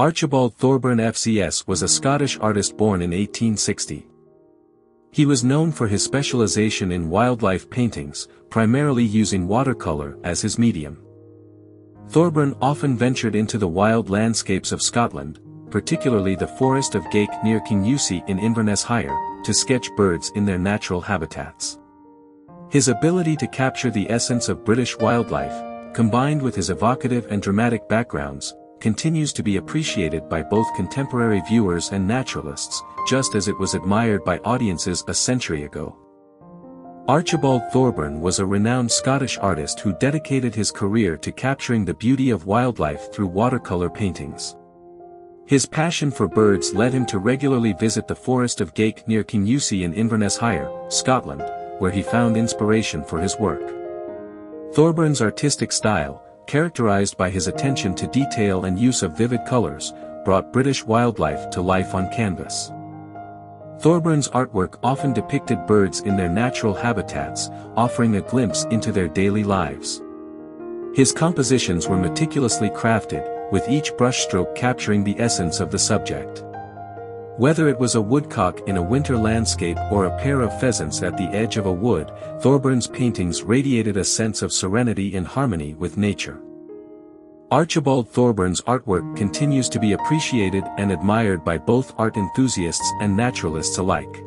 Archibald Thorburn FZS was a Scottish artist born in 1860. He was known for his specialization in wildlife paintings, primarily using watercolor as his medium. Thorburn often ventured into the wild landscapes of Scotland, particularly the forest of Gaick near Kingussie in Inverness-shire, to sketch birds in their natural habitats. His ability to capture the essence of British wildlife, combined with his evocative and dramatic backgrounds, continues to be appreciated by both contemporary viewers and naturalists, just as it was admired by audiences a century ago. Archibald Thorburn was a renowned Scottish artist who dedicated his career to capturing the beauty of wildlife through watercolor paintings. His passion for birds led him to regularly visit the forest of Gaick near Kingussie in Inverness-shire, Scotland, where he found inspiration for his work. Thorburn's artistic style, characterized by his attention to detail and use of vivid colors, brought British wildlife to life on canvas. Thorburn's artwork often depicted birds in their natural habitats, offering a glimpse into their daily lives. His compositions were meticulously crafted, with each brushstroke capturing the essence of the subject. Whether it was a woodcock in a winter landscape or a pair of pheasants at the edge of a wood, Thorburn's paintings radiated a sense of serenity and harmony with nature. Archibald Thorburn's artwork continues to be appreciated and admired by both art enthusiasts and naturalists alike.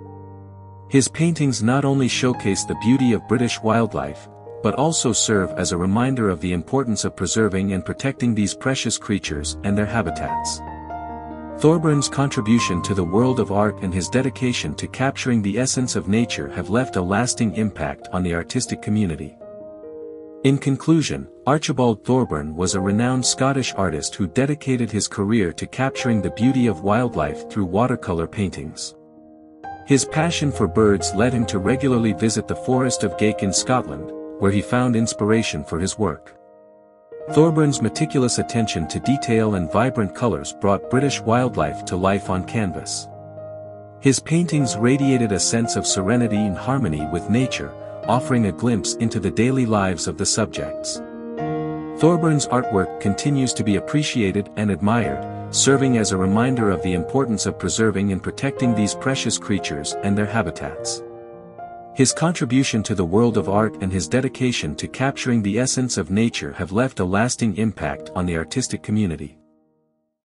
His paintings not only showcase the beauty of British wildlife, but also serve as a reminder of the importance of preserving and protecting these precious creatures and their habitats. Thorburn's contribution to the world of art and his dedication to capturing the essence of nature have left a lasting impact on the artistic community. In conclusion, Archibald Thorburn was a renowned Scottish artist who dedicated his career to capturing the beauty of wildlife through watercolor paintings. His passion for birds led him to regularly visit the Forest of Gaick in Scotland, where he found inspiration for his work. Thorburn's meticulous attention to detail and vibrant colors brought British wildlife to life on canvas. His paintings radiated a sense of serenity and harmony with nature, offering a glimpse into the daily lives of the subjects. Thorburn's artwork continues to be appreciated and admired, serving as a reminder of the importance of preserving and protecting these precious creatures and their habitats. His contribution to the world of art and his dedication to capturing the essence of nature have left a lasting impact on the artistic community.